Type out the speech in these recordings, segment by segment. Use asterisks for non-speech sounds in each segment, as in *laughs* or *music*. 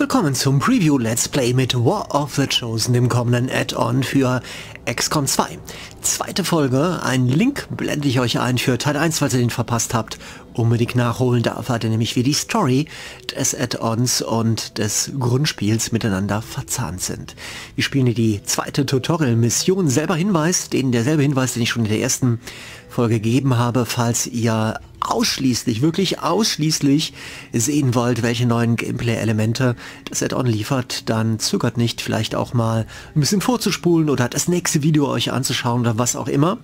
Willkommen zum Preview Let's Play mit War of the Chosen, dem kommenden Add-on für XCOM 2. Zweite Folge, einen Link blende ich euch ein für Teil 1, falls ihr den verpasst habt. Unbedingt nachholen, da erfahrt ihr nämlich, wie die Story des Add-ons und des Grundspiels miteinander verzahnt sind. Wir spielen hier die zweite Tutorial-Mission. Selber Hinweis, den derselbe Hinweis, den ich schon in der ersten Folge gegeben habe, falls ihr ausschließlich, wirklich ausschließlich sehen wollt, welche neuen Gameplay-Elemente das Add-on liefert, dann zögert nicht, vielleicht auch mal ein bisschen vorzuspulen oder das nächste Video euch anzuschauen oder was auch immer.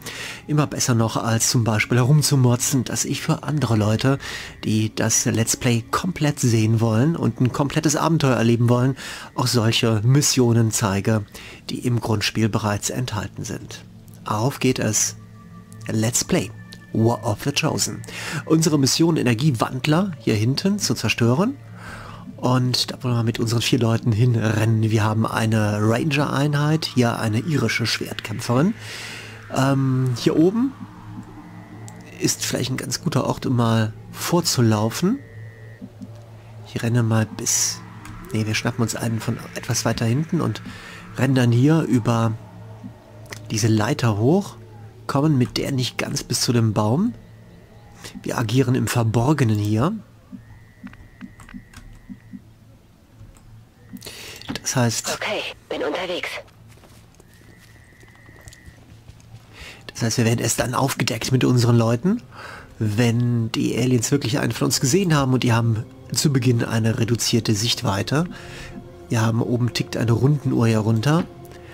Immer besser noch, als zum Beispiel herumzumotzen, dass ich für andere Leute, die das Let's Play komplett sehen wollen und ein komplettes Abenteuer erleben wollen, auch solche Missionen zeige, die im Grundspiel bereits enthalten sind. Auf geht es. Let's Play. War of the Chosen. Unsere Mission Energiewandler hier hinten zu zerstören. Und da wollen wir mit unseren vier Leuten hinrennen. Wir haben eine Ranger-Einheit, hier eine irische Schwertkämpferin. Ähm, hier oben ist vielleicht ein ganz guter Ort, um mal vorzulaufen. Ich renne mal bis... Ne, wir schnappen uns einen von etwas weiter hinten und rennen dann hier über diese Leiter hoch kommen mit der nicht ganz bis zu dem Baum. Wir agieren im Verborgenen hier. Das heißt... Okay, bin unterwegs. Das heißt, wir werden erst dann aufgedeckt mit unseren Leuten, wenn die Aliens wirklich einen von uns gesehen haben und die haben zu Beginn eine reduzierte Sichtweite. Wir haben oben tickt eine Rundenuhr hier runter.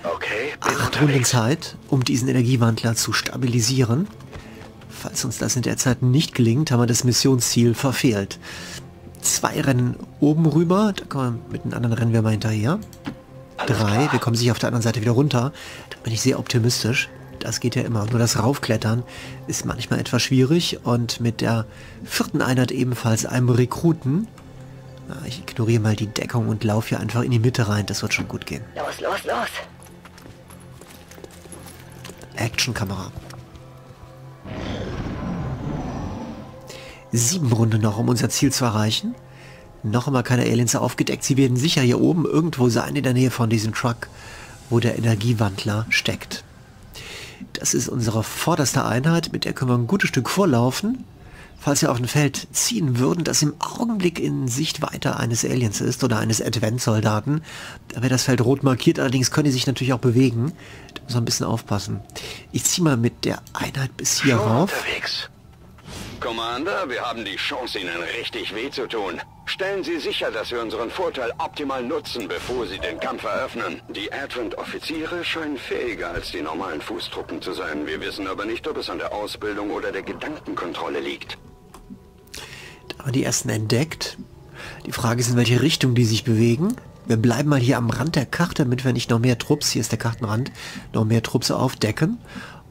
Okay, acht Runden Zeit, um diesen Energiewandler zu stabilisieren. Falls uns das in der Zeit nicht gelingt, haben wir das Missionsziel verfehlt. Zwei Rennen oben rüber, da kommen wir, mit den anderen rennen wir mal hinterher. Drei, wir kommen sicher auf der anderen Seite wieder runter. Da bin ich sehr optimistisch. Das geht ja immer. Nur das Raufklettern ist manchmal etwas schwierig. Und mit der vierten Einheit ebenfalls einem Rekruten. Ich ignoriere mal die Deckung und laufe hier einfach in die Mitte rein. Das wird schon gut gehen. Los, los, los. Actionkamera. Sieben Runden noch, um unser Ziel zu erreichen. Noch immer keine Aliens aufgedeckt. Sie werden sicher hier oben irgendwo sein, in der Nähe von diesem Truck, wo der Energiewandler steckt. Das ist unsere vorderste Einheit, mit der können wir ein gutes Stück vorlaufen. Falls wir auf ein Feld ziehen würden, das im Augenblick in Sichtweite eines Aliens ist oder eines Advent-Soldaten, da wäre das Feld rot markiert, allerdings können die sich natürlich auch bewegen. Da muss man ein bisschen aufpassen. Ich ziehe mal mit der Einheit bis hier Schon rauf. unterwegs. Commander, wir haben die Chance, Ihnen richtig weh zu tun. Stellen Sie sicher, dass wir unseren Vorteil optimal nutzen, bevor Sie den Kampf eröffnen. Die Advent-Offiziere scheinen fähiger als die normalen Fußtruppen zu sein. Wir wissen aber nicht, ob es an der Ausbildung oder der Gedankenkontrolle liegt. Da haben wir die ersten entdeckt. Die Frage ist, in welche Richtung die sich bewegen. Wir bleiben mal hier am Rand der Karte, damit wir nicht noch mehr Trupps, hier ist der Kartenrand, noch mehr Trupps aufdecken.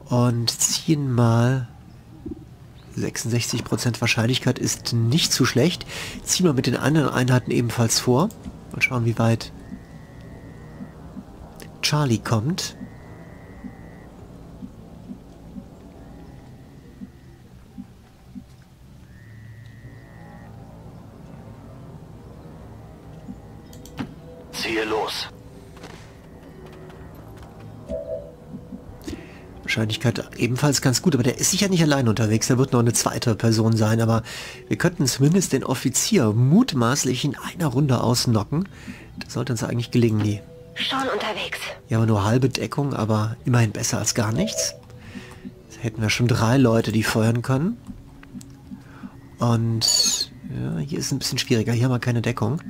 Und ziehen mal 66% Wahrscheinlichkeit ist nicht zu schlecht. Ziehen wir mit den anderen Einheiten ebenfalls vor. Mal schauen, wie weit Charlie kommt. Ziehe los. Wahrscheinlichkeit ebenfalls ganz gut, aber der ist sicher nicht allein unterwegs. Da wird noch eine zweite Person sein, aber wir könnten zumindest den Offizier mutmaßlich in einer Runde ausnocken. Das sollte uns eigentlich gelingen, nie. Schon unterwegs. Ja, aber nur halbe Deckung, aber immerhin besser als gar nichts. Jetzt hätten wir schon drei Leute, die feuern können. Und ja, hier ist es ein bisschen schwieriger. Hier haben wir keine Deckung.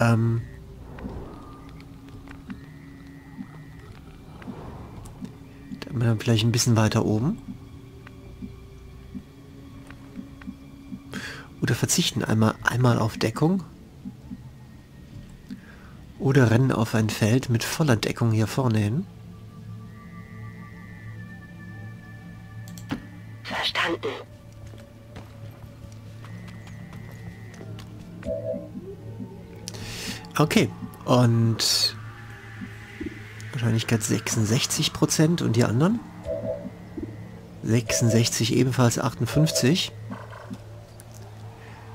Ähm, vielleicht ein bisschen weiter oben. Oder verzichten einmal, einmal auf Deckung. Oder rennen auf ein Feld mit voller Deckung hier vorne hin. Verstanden. Okay, und Wahrscheinlichkeit 66 Prozent und die anderen? 66 ebenfalls 58.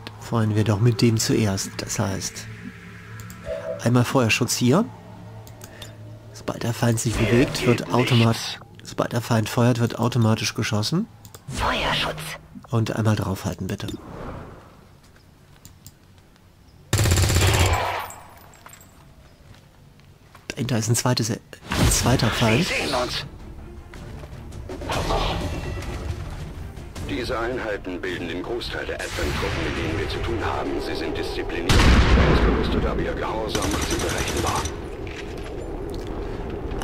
Dann wollen wir doch mit dem zuerst. Das heißt, Einmal Feuerschutz hier. Sobald der Feind sich bewegt, wird automatisch... Sobald der Feind feuert, wird automatisch geschossen. Feuerschutz. Und einmal draufhalten, bitte. Dahinter ist ein zweites, ein zweiter sehen uns. Diese Einheiten bilden den Großteil der Advent-Truppen, mit denen wir zu tun haben. Sie sind diszipliniert, selbstbewusst aber ihr Gehorsam macht sie berechenbar.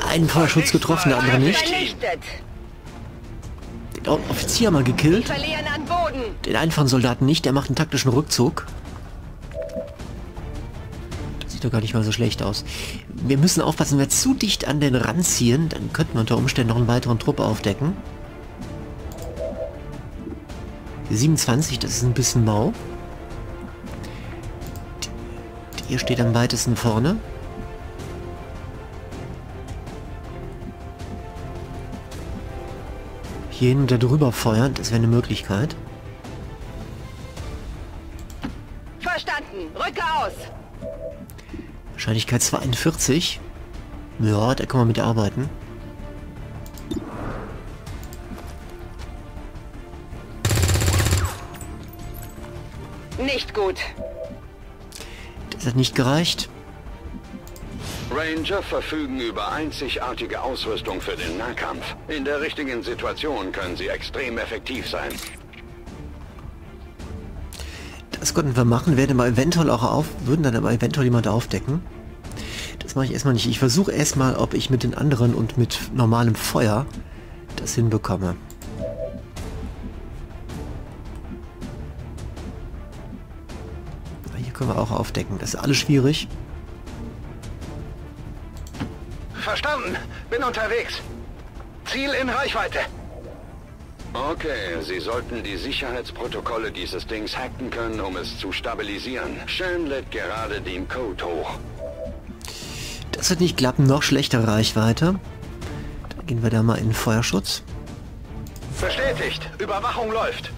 Einen Feuerschutz getroffen, der andere nicht. Den Offizier mal gekillt. Den einfachen Soldaten nicht, der macht einen taktischen Rückzug. Sieht doch gar nicht mal so schlecht aus. Wir müssen aufpassen, wenn wir zu dicht an den Rand ziehen, dann könnten wir unter Umständen noch einen weiteren Trupp aufdecken. 27, das ist ein bisschen mau. Hier steht am weitesten vorne. Hier hin und da drüber feuern, das wäre eine Möglichkeit. Wahrscheinlichkeit 42. Ja, da kann man mit arbeiten. Nicht gut. Das hat nicht gereicht. Ranger verfügen über einzigartige Ausrüstung für den Nahkampf. In der richtigen Situation können sie extrem effektiv sein. Das könnten wir machen, werden aber eventuell auch auf, würden dann aber eventuell jemand aufdecken. Das mache ich erstmal nicht. Ich versuche erstmal, ob ich mit den anderen und mit normalem Feuer das hinbekomme. Hier können wir auch aufdecken. Das ist alles schwierig. Verstanden. Bin unterwegs. Ziel in Reichweite. Okay, Sie sollten die Sicherheitsprotokolle dieses Dings hacken können, um es zu stabilisieren. Shan lädt gerade den Code hoch. Das wird nicht klappen. Noch schlechtere Reichweite. Dann gehen wir da mal in Feuerschutz. Bestätigt. Überwachung läuft.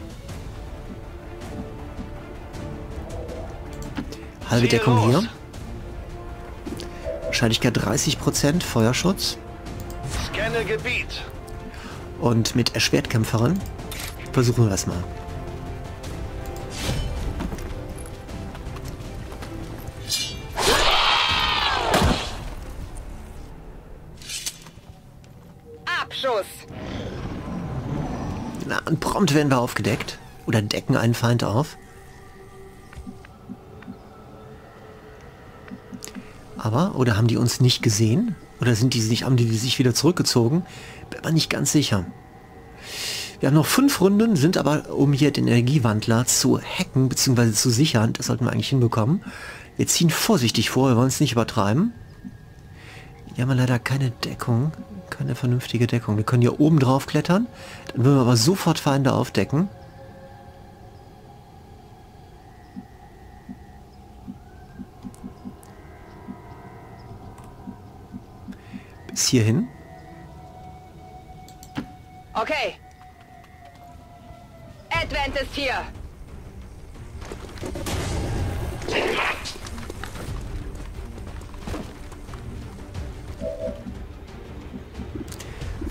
Halbe Ziel Deckung los. hier. Wahrscheinlichkeit 30%, Feuerschutz. Scanne Gebiet. Und mit Erschwertkämpferin versuchen wir es mal. Prompt werden wir aufgedeckt. Oder decken einen Feind auf. Aber, oder haben die uns nicht gesehen? Oder sind die sich, haben die sich wieder zurückgezogen? Bin mir nicht ganz sicher. Wir haben noch fünf Runden, sind aber, um hier den Energiewandler zu hacken bzw. zu sichern, das sollten wir eigentlich hinbekommen. Wir ziehen vorsichtig vor, wir wollen es nicht übertreiben. Hier haben wir leider keine Deckung, keine vernünftige Deckung. Wir können hier oben drauf klettern, dann würden wir aber sofort Feinde aufdecken. Bis hierhin. Okay. Advent ist hier. –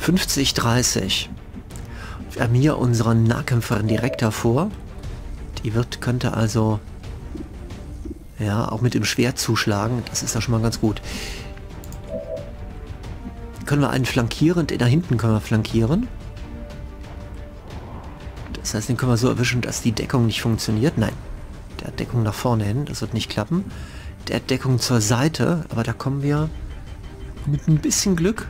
50, 30. Wir haben hier unsere Nahkämpferin direkt davor. Die wird, könnte also ja auch mit dem Schwert zuschlagen. Das ist ja schon mal ganz gut. Können wir einen flankieren? Den da hinten können wir flankieren. Das heißt, den können wir so erwischen, dass die Deckung nicht funktioniert. Nein, der Deckung nach vorne hin. Das wird nicht klappen. Der Deckung zur Seite, aber da kommen wir mit ein bisschen Glück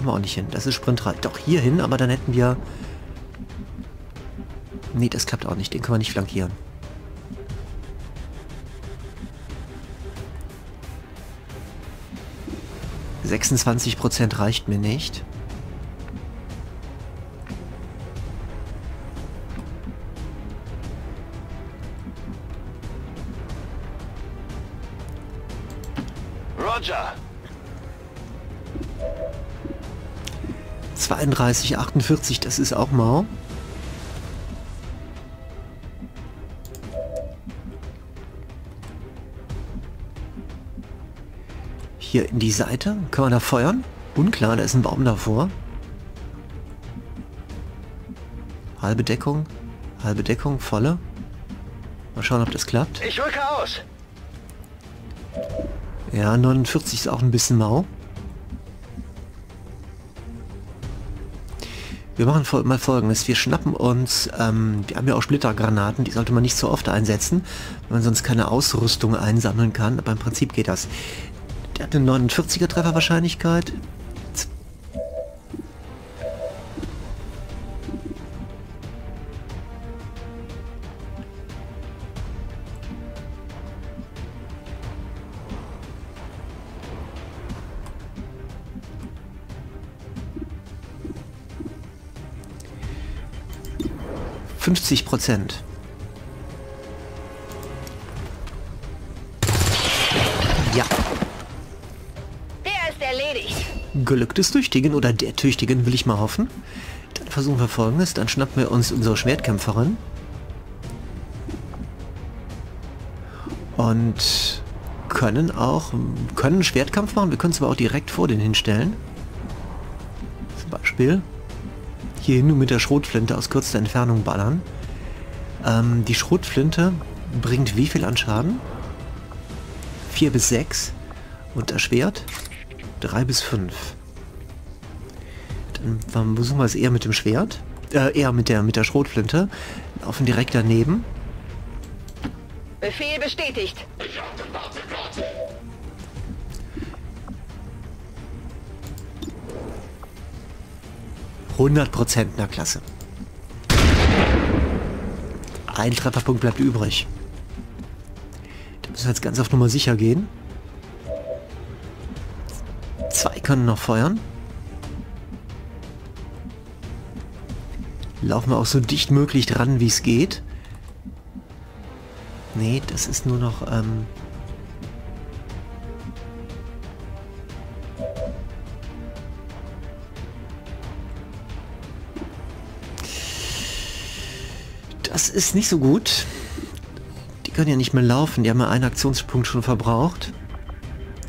kommen wir auch nicht hin. Das ist Sprintrad. Doch hier hin, aber dann hätten wir... Nee, das klappt auch nicht. Den können wir nicht flankieren. Sechsundzwanzig Prozent reicht mir nicht. 32, 48, das ist auch mau. hier in die Seite. Können wir da feuern? Unklar, da ist ein Baum davor. Halbe Deckung, halbe Deckung, volle. Mal schauen, ob das klappt. Ich rücke aus. Ja, 49 ist auch ein bisschen mau. Wir machen mal folgendes. Wir schnappen uns, ähm, wir haben ja auch Splittergranaten, die sollte man nicht so oft einsetzen, weil man sonst keine Ausrüstung einsammeln kann, aber im Prinzip geht das. Der hat eine 49er Trefferwahrscheinlichkeit. 50 Prozent. Ja. Der ist erledigt. Gelücktes Tüchtigen oder der Tüchtigen will ich mal hoffen. Dann versuchen wir folgendes. Dann schnappen wir uns unsere Schwertkämpferin. Und können auch können Schwertkampf machen. Wir können es aber auch direkt vor den hinstellen. Zum Beispiel hier nur mit der Schrotflinte aus kurzer Entfernung ballern. Ähm, die Schrotflinte bringt wie viel an Schaden? 4 bis 6. Und das Schwert? 3 bis 5. Dann versuchen wir es eher mit dem Schwert. Äh, eher mit der, mit der Schrotflinte. Laufen direkt daneben. Befehl bestätigt. 100% in der Klasse. Ein Trefferpunkt bleibt übrig. Da müssen wir jetzt ganz auf Nummer sicher gehen. Zwei können noch feuern. Laufen wir auch so dicht möglich dran, wie es geht. Nee, das ist nur noch... Ähm Das ist nicht so gut. Die können ja nicht mehr laufen. Die haben ja einen Aktionspunkt schon verbraucht.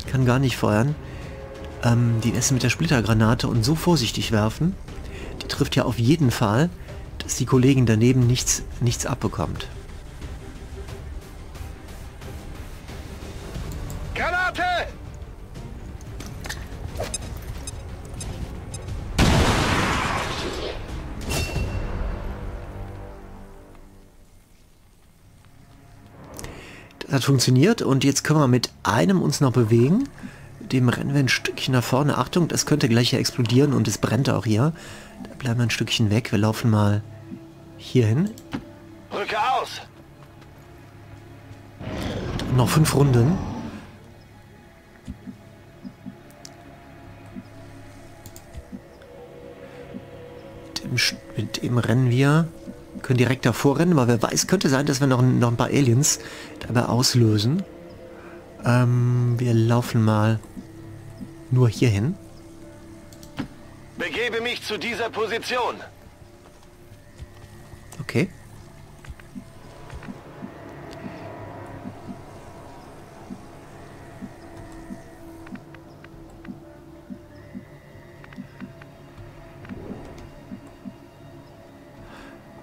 Kann gar nicht feuern. Ähm, die essen mit der Splittergranate und so vorsichtig werfen. Die trifft ja auf jeden Fall, dass die Kollegin daneben nichts, nichts abbekommt. Hat funktioniert und jetzt können wir mit einem uns noch bewegen. Dem rennen wir ein Stückchen nach vorne. Achtung, das könnte gleich hier explodieren und es brennt auch hier. Da bleiben wir ein Stückchen weg. Wir laufen mal hier hin. Rücke aus! Noch fünf Runden. mit dem rennen wir können direkt davor rennen, weil wer weiß, könnte sein, dass wir noch, noch ein paar Aliens dabei auslösen. Ähm, wir laufen mal nur hier hin. Begebe mich zu dieser Position.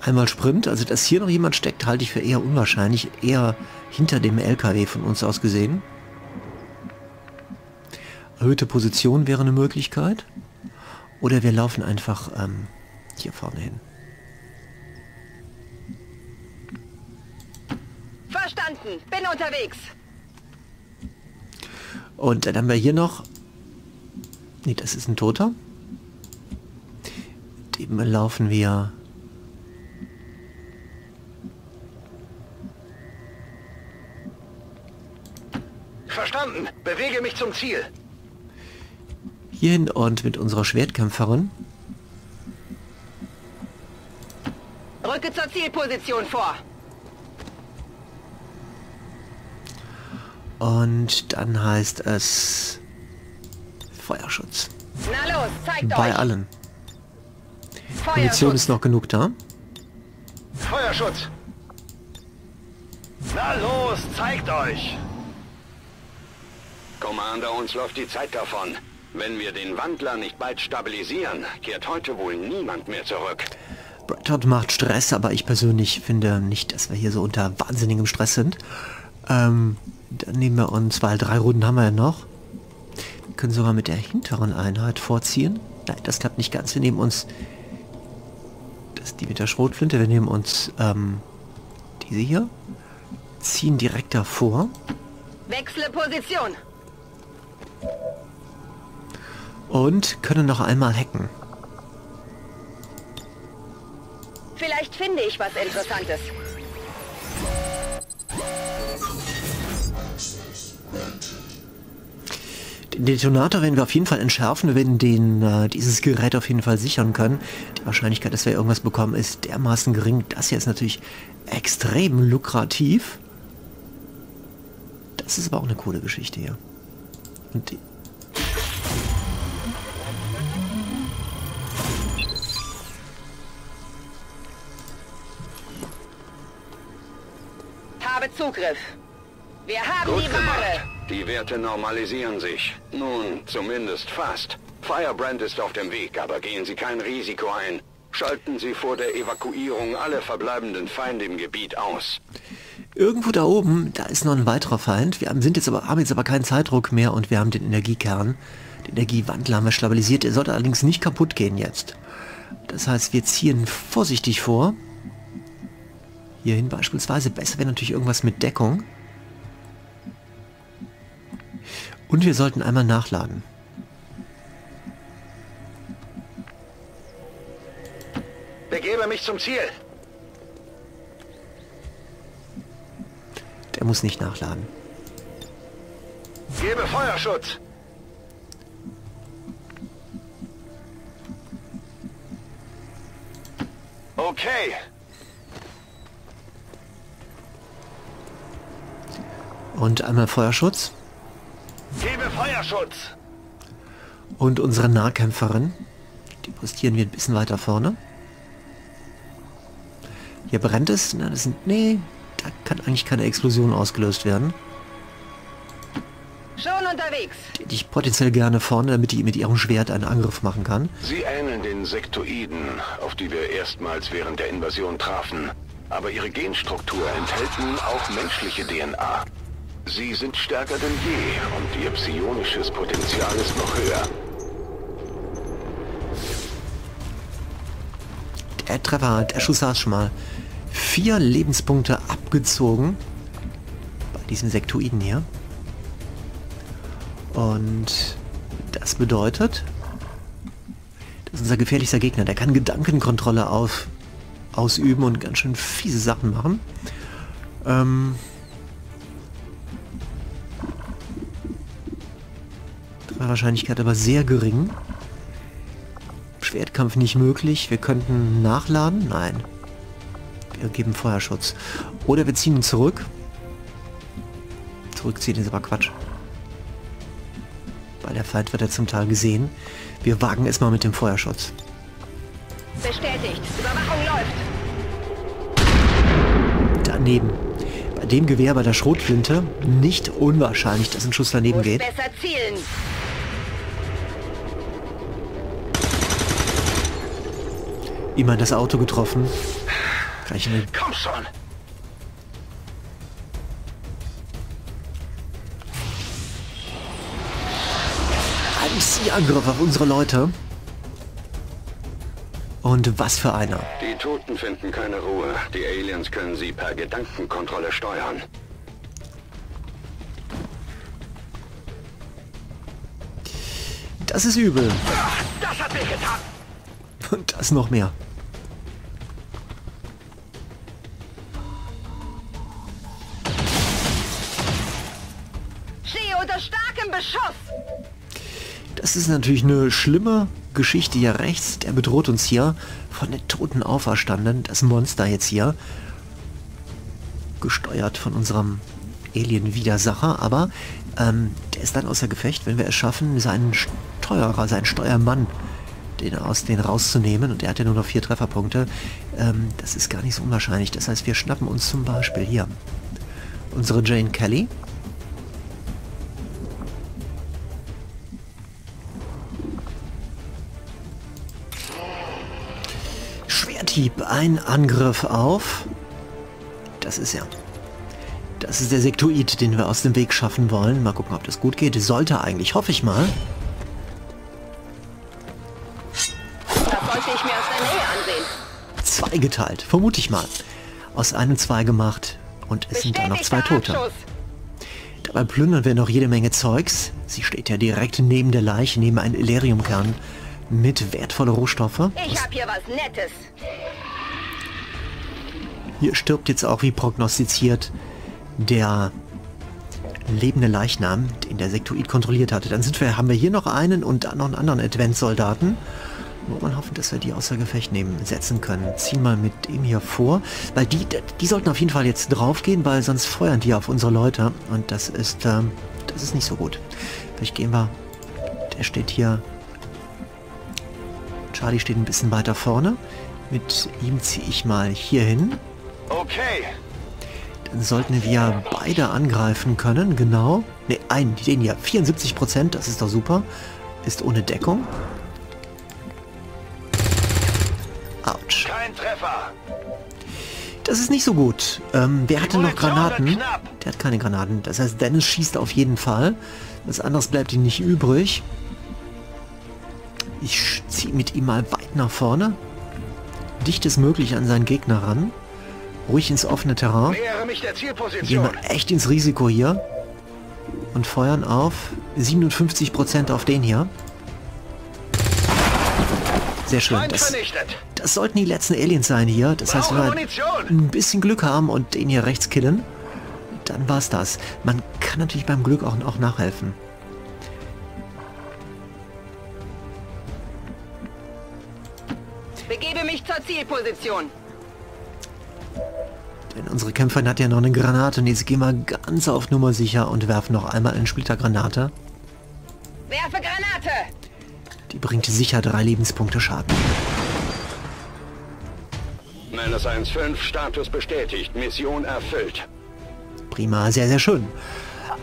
Einmal Sprint, also dass hier noch jemand steckt, halte ich für eher unwahrscheinlich, eher hinter dem LKW von uns aus gesehen. Erhöhte Position wäre eine Möglichkeit. Oder wir laufen einfach ähm, hier vorne hin. Verstanden, bin unterwegs. Und dann haben wir hier noch... Nee, das ist ein Toter. Dem laufen wir Verstanden. Bewege mich zum Ziel. Hierhin und mit unserer Schwertkämpferin. Rücke zur Zielposition vor. Und dann heißt es Feuerschutz. Na los, zeigt Bei euch. allen. Munition ist noch genug da. Feuerschutz. Na los, zeigt euch. Commander, uns läuft die Zeit davon. Wenn wir den Wandler nicht bald stabilisieren, kehrt heute wohl niemand mehr zurück. Bradford macht Stress, aber ich persönlich finde nicht, dass wir hier so unter wahnsinnigem Stress sind. Ähm, dann nehmen wir uns, weil drei Runden haben wir ja noch. Wir können sogar mit der hinteren Einheit vorziehen. Nein, das klappt nicht ganz. Wir nehmen uns das ist die mit der Schrotflinte. Wir nehmen uns ähm, diese hier, ziehen direkt davor. Wechsle Position. Und können noch einmal hacken. Vielleicht finde ich was Interessantes. Den Detonator werden wir auf jeden Fall entschärfen. Wir werden den, äh, dieses Gerät auf jeden Fall sichern können. Die Wahrscheinlichkeit, dass wir irgendwas bekommen, ist dermaßen gering. Das hier ist natürlich extrem lukrativ. Das ist aber auch eine coole Geschichte hier. Und Habe Zugriff. Wir haben Gut die gemacht. Ware. Die Werte normalisieren sich. Nun, zumindest fast. Firebrand ist auf dem Weg, aber gehen Sie kein Risiko ein. Schalten Sie vor der Evakuierung alle verbleibenden Feinde im Gebiet aus. Irgendwo da oben, da ist noch ein weiterer Feind. Wir haben, sind jetzt aber, haben jetzt aber keinen Zeitdruck mehr und wir haben den Energiekern. Den Energiewandler haben wir stabilisiert. Er sollte allerdings nicht kaputt gehen jetzt. Das heißt, wir ziehen vorsichtig vor. Hierhin beispielsweise. Besser wäre natürlich irgendwas mit Deckung. Und wir sollten einmal nachladen. Begebe mich zum Ziel. Der muss nicht nachladen. Gebe Feuerschutz. Okay. Und einmal Feuerschutz. Gebe Feuerschutz. Und unsere Nahkämpferin. Die postieren wir ein bisschen weiter vorne. Hier brennt es. Na, das sind... Nee, da kann eigentlich keine Explosion ausgelöst werden. Schon unterwegs. Die ich potenziell gerne vorne, damit die mit ihrem Schwert einen Angriff machen kann. Sie ähneln den Sektoiden, auf die wir erstmals während der Invasion trafen. Aber ihre Genstruktur enthält nun auch menschliche DNA. Sie sind stärker denn je und ihr psionisches Potenzial ist noch höher. Der Treffer, der Schuss saß schon mal. Vier Lebenspunkte abgezogen. Bei diesem Sektoiden hier. Und das bedeutet, das ist unser gefährlichster Gegner. Der kann Gedankenkontrolle auf, ausüben und ganz schön fiese Sachen machen. Ähm, Wahrscheinlichkeit aber sehr gering. Schwertkampf nicht möglich. Wir könnten nachladen. Nein. Wir geben Feuerschutz. Oder wir ziehen ihn zurück. Zurückziehen ist aber Quatsch. Weil der Feind wird ja zum Teil gesehen. Wir wagen es mal mit dem Feuerschutz. Bestätigt. Überwachung läuft. Daneben. Bei dem Gewehr bei der Schrotflinte nicht unwahrscheinlich, dass ein Schuss daneben Muss geht. besser zielen. Immer das Auto getroffen. Gleich eine Komm schon. IC-Angriff auf unsere Leute. Und was für einer. Die Toten finden keine Ruhe. Die Aliens können sie per Gedankenkontrolle steuern. Das ist übel. Das hat wehgetan. Und das noch mehr. Das ist natürlich eine schlimme Geschichte hier rechts. Der bedroht uns hier von den Toten auferstanden. Das Monster jetzt hier. Gesteuert von unserem Alien-Widersacher. Aber ähm, der ist dann außer Gefecht, wenn wir es schaffen, seinen Steuerer, seinen Steuermann, den aus den rauszunehmen. Und er hat ja nur noch vier Trefferpunkte. Ähm, das ist gar nicht so unwahrscheinlich. Das heißt, wir schnappen uns zum Beispiel hier unsere Jane Kelly. Schwerthieb, ein Angriff auf... Das ist er. Das ist der Sektoid, den wir aus dem Weg schaffen wollen. Mal gucken, ob das gut geht. Sollte eigentlich, hoffe ich mal. Das sollte ich mir aus der Nähe ansehen. Zweigeteilt, vermute ich mal. Aus einem zwei gemacht und es sind da noch zwei Tote. Abschuss. Dabei plündern wir noch jede Menge Zeugs. Sie steht ja direkt neben der Leiche, neben einem Illyriumkern mit wertvolle Rohstoffe. Ich hab hier was Nettes. Hier stirbt jetzt auch, wie prognostiziert, der lebende Leichnam, den der Sektoid kontrolliert hatte. Dann sind wir, haben wir hier noch einen und dann noch einen anderen Advent-Soldaten. Nur mal hoffen, dass wir die außer Gefecht nehmen, setzen können. Ziehen mal mit dem hier vor, weil die, die sollten auf jeden Fall jetzt draufgehen, weil sonst feuern die auf unsere Leute und das ist, ähm, das ist nicht so gut. Vielleicht gehen wir, der steht hier, Charlie steht ein bisschen weiter vorne. Mit ihm ziehe ich mal hier hin. Okay. Dann sollten wir beide angreifen können, genau. Ne, einen, den hier. 74 Prozent, das ist doch super. Ist ohne Deckung. Autsch. Kein Treffer. Das ist nicht so gut. Ähm, wer hatte noch Granaten? Der hat keine Granaten. Das heißt, Dennis schießt auf jeden Fall. Was anderes bleibt ihm nicht übrig. Ich ziehe mit ihm mal weit nach vorne. Dicht ist möglich an seinen Gegner ran. Ruhig ins offene Terrain. Gehen wir echt ins Risiko hier. Und feuern auf 57% auf den hier. Sehr schön. Das, das sollten die letzten Aliens sein hier. Das heißt, wenn wir ein bisschen Glück haben und den hier rechts killen, dann war's das. Man kann natürlich beim Glück auch, auch nachhelfen. Zielposition. Denn unsere Kämpferin hat ja noch eine Granate und jetzt gehen wir ganz auf Nummer sicher und werfen noch einmal eine Splittergranate. Werfe Granate. Die bringt sicher drei Lebenspunkte Schaden. Menace 1-5, Status bestätigt, Mission erfüllt. Prima, sehr, sehr schön.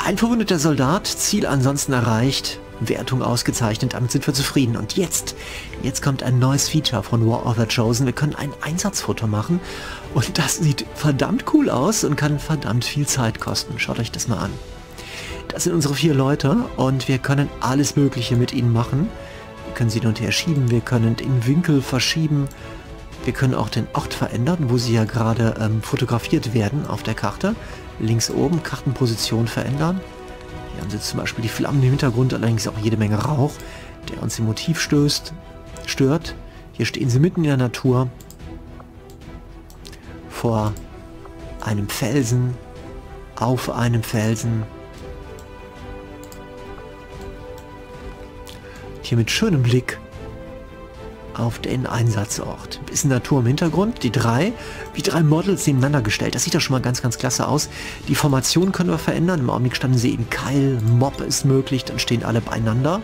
Ein verwundeter Soldat, Ziel ansonsten erreicht, Wertung ausgezeichnet, damit sind wir zufrieden. Und jetzt, jetzt kommt ein neues Feature von War of the Chosen. Wir können ein Einsatzfoto machen und das sieht verdammt cool aus und kann verdammt viel Zeit kosten. Schaut euch das mal an. Das sind unsere vier Leute und wir können alles Mögliche mit ihnen machen. Wir können sie hin her schieben, wir können den Winkel verschieben, wir können auch den Ort verändern, wo sie ja gerade ähm, fotografiert werden auf der Karte. Links oben Kartenposition verändern. Hier haben sie zum Beispiel die Flammen im Hintergrund, allerdings auch jede Menge Rauch, der uns im Motiv stößt, stört. Hier stehen sie mitten in der Natur vor einem Felsen, auf einem Felsen. Hier mit schönem Blick auf den Einsatzort. Ein bisschen Natur im Hintergrund, die drei, wie drei Models nebeneinander gestellt. Das sieht doch schon mal ganz, ganz klasse aus. Die Formation können wir verändern. Im Augenblick standen sie eben Keil, Mob ist möglich, dann stehen alle beieinander.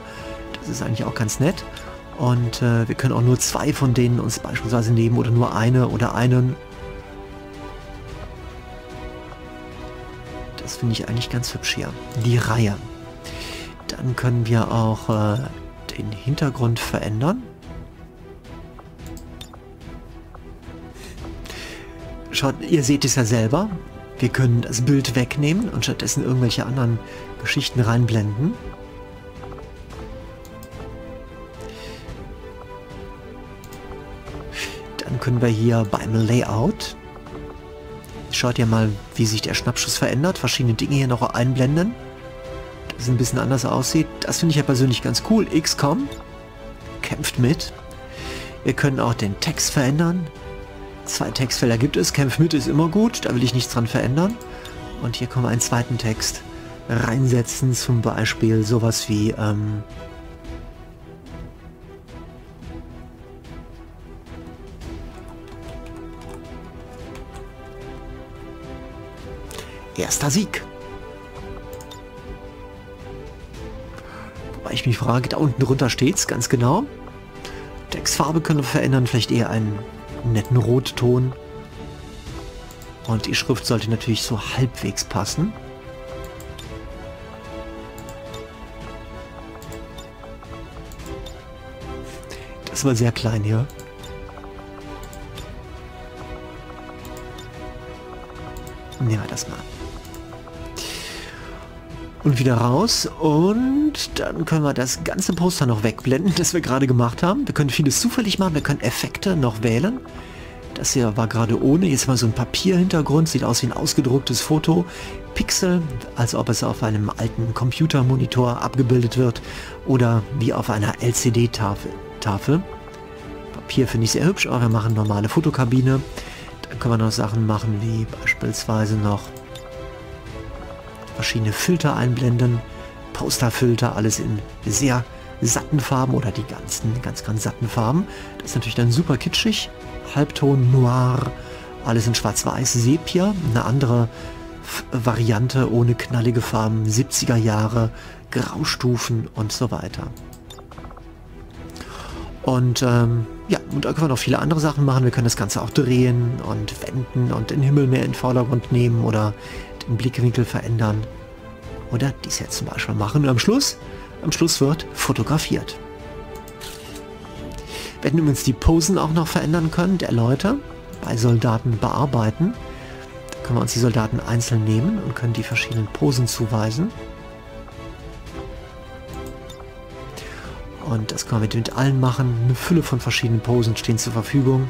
Das ist eigentlich auch ganz nett. Und äh, wir können auch nur zwei von denen uns beispielsweise nehmen oder nur eine oder einen. Das finde ich eigentlich ganz hübsch hier. Die Reihe. Dann können wir auch äh, den Hintergrund verändern. Schaut, ihr seht es ja selber. Wir können das Bild wegnehmen und stattdessen irgendwelche anderen Geschichten reinblenden. Dann können wir hier beim Layout Schaut ihr mal, wie sich der Schnappschuss verändert. Verschiedene Dinge hier noch einblenden. Das ein bisschen anders aussieht. Das finde ich ja persönlich ganz cool. XCOM kämpft mit. Wir können auch den Text verändern. Zwei Textfelder gibt es. Kämpf mit ist immer gut. Da will ich nichts dran verändern. Und hier können wir einen zweiten Text reinsetzen. Zum Beispiel sowas wie... Ähm, Erster Sieg. Wobei ich mich frage, da unten drunter steht's ganz genau. Textfarbe können wir verändern, vielleicht eher einen netten Rotton. Und die Schrift sollte natürlich so halbwegs passen. Das war sehr klein hier. Nehmen wir das mal. Und wieder raus. Und dann können wir das ganze Poster noch wegblenden, *laughs* das wir gerade gemacht haben. Wir können vieles zufällig machen. Wir können Effekte noch wählen. Das hier war gerade ohne. Jetzt mal so ein Papierhintergrund. Sieht aus wie ein ausgedrucktes Foto. Pixel, als ob es auf einem alten Computermonitor abgebildet wird. Oder wie auf einer LCD-Tafel. Tafel. Papier finde ich sehr hübsch, aber wir machen normale Fotokabine. Dann können wir noch Sachen machen wie beispielsweise noch verschiedene Filter einblenden. Posterfilter, alles in sehr satten Farben oder die ganzen, ganz, ganz satten Farben. Das ist natürlich dann super kitschig. Halbton, Noir, alles in schwarz-weiß, Sepia, eine andere F Variante ohne knallige Farben, 70er Jahre, Graustufen und so weiter. Und ähm, ja, und da können wir noch viele andere Sachen machen. Wir können das Ganze auch drehen und wenden und den Himmel mehr in den Vordergrund nehmen oder den Blickwinkel verändern. Oder dies jetzt zum Beispiel machen. Und am Schluss, am Schluss wird fotografiert. Wir hätten übrigens die Posen auch noch verändern können, der Leute, bei Soldaten bearbeiten. Da können wir uns die Soldaten einzeln nehmen und können die verschiedenen Posen zuweisen. Und das können wir mit allen machen. Eine Fülle von verschiedenen Posen stehen zur Verfügung.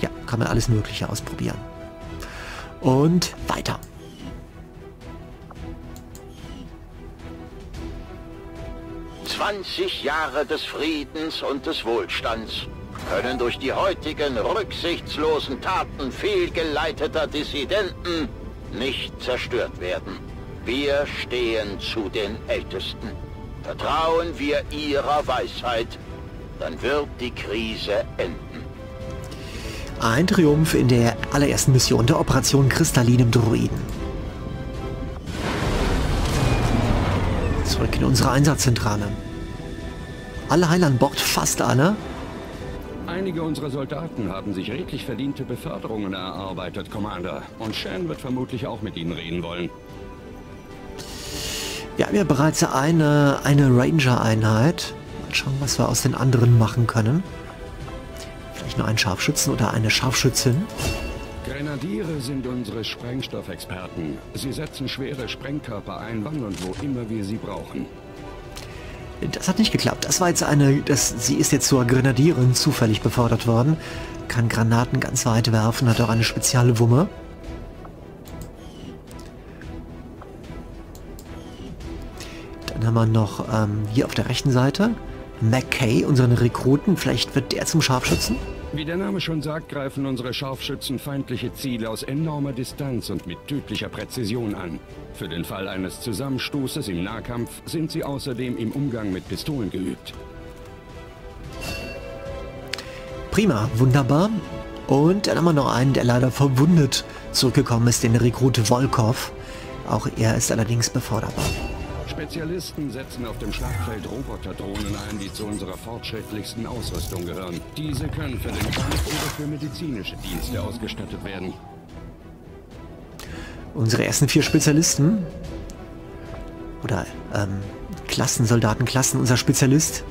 Ja, kann man alles Mögliche ausprobieren. Und weiter. Zwanzig Jahre des Friedens und des Wohlstands können durch die heutigen rücksichtslosen Taten fehlgeleiteter Dissidenten nicht zerstört werden. Wir stehen zu den Ältesten. Vertrauen wir ihrer Weisheit, dann wird die Krise enden. Ein Triumph in der allerersten Mission der Operation Kristallinem Druiden. Zurück in unsere Einsatzzentrale. Alle Heil an Bord, fast alle. Einige unserer Soldaten haben sich redlich verdiente Beförderungen erarbeitet, Commander. Und Shan wird vermutlich auch mit ihnen reden wollen. Wir haben ja bereits eine, eine Ranger-Einheit. Mal schauen, was wir aus den anderen machen können. Vielleicht nur einen Scharfschützen oder eine Scharfschützin. Grenadiere sind unsere Sprengstoffexperten. Sie setzen schwere Sprengkörper ein, wann und wo immer wir sie brauchen. Das hat nicht geklappt. Das war jetzt eine... Das, sie ist jetzt zur Grenadierin zufällig befördert worden. Kann Granaten ganz weit werfen, hat auch eine spezielle Wumme. Dann haben wir noch ähm, hier auf der rechten Seite McKay, unseren Rekruten. Vielleicht wird der zum Scharfschützen. Wie der Name schon sagt, greifen unsere Scharfschützen feindliche Ziele aus enormer Distanz und mit tödlicher Präzision an. Für den Fall eines Zusammenstoßes im Nahkampf sind sie außerdem im Umgang mit Pistolen geübt. Prima, wunderbar. Und dann haben wir noch einen, der leider verwundet zurückgekommen ist, den Rekrut Volkov. Auch er ist allerdings beforderbar. Spezialisten setzen auf dem Schlachtfeld Roboterdrohnen ein, die zu unserer fortschrittlichsten Ausrüstung gehören. Diese können für den Kampf oder für medizinische Dienste ausgestattet werden. Unsere ersten vier Spezialisten oder ähm, Klassen, unser Spezialist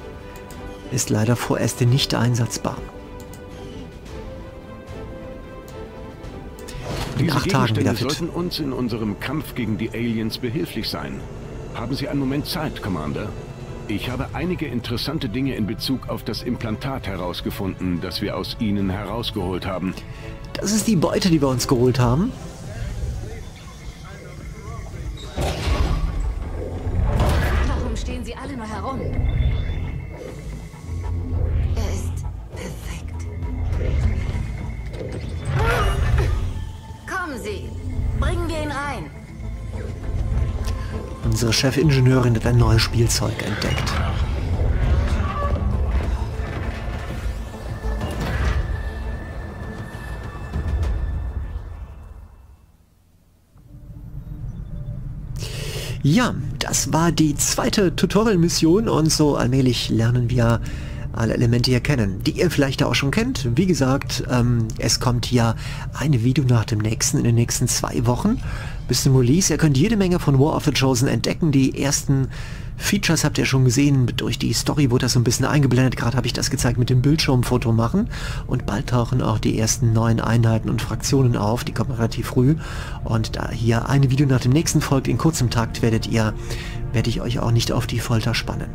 ist leider vorerst nicht einsatzbar. In Diese acht Tagen wieder fit. sollten uns in unserem Kampf gegen die Aliens behilflich sein. Haben Sie einen Moment Zeit, Commander? Ich habe einige interessante Dinge in Bezug auf das Implantat herausgefunden, das wir aus Ihnen herausgeholt haben. Das ist die Beute, die wir uns geholt haben. Chefingenieurin hat ein neues Spielzeug entdeckt. Ja, das war die zweite Tutorial-Mission und so allmählich lernen wir alle Elemente hier kennen, die ihr vielleicht auch schon kennt. Wie gesagt, ähm, es kommt hier ein Video nach dem nächsten in den nächsten zwei Wochen. Bis zum Release. Ihr könnt jede Menge von War of the Chosen entdecken. Die ersten Features habt ihr schon gesehen. Durch die Story wurde das so ein bisschen eingeblendet. Gerade habe ich das gezeigt mit dem Bildschirmfoto machen. Und bald tauchen auch die ersten neuen Einheiten und Fraktionen auf. Die kommen relativ früh. Und da hier ein Video nach dem nächsten folgt in kurzem Takt, werdet ihr, werde ich euch auch nicht auf die Folter spannen.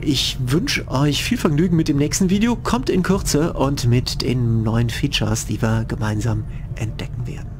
Ich wünsche euch viel Vergnügen mit dem nächsten Video. Kommt in Kürze und mit den neuen Features, die wir gemeinsam entdecken werden.